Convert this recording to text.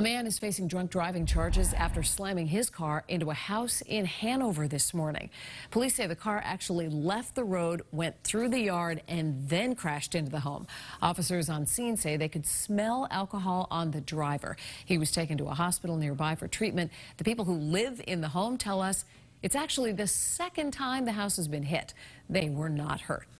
A man is facing drunk driving charges after slamming his car into a house in Hanover this morning. Police say the car actually left the road, went through the yard, and then crashed into the home. Officers on scene say they could smell alcohol on the driver. He was taken to a hospital nearby for treatment. The people who live in the home tell us it's actually the second time the house has been hit. They were not hurt.